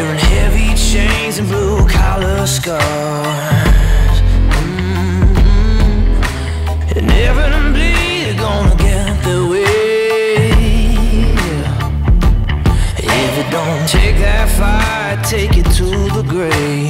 Wearing heavy chains and blue collar scars. Mm-hmm. Inevitably, they're gonna get the way. If it don't take that fight, take it to the grave.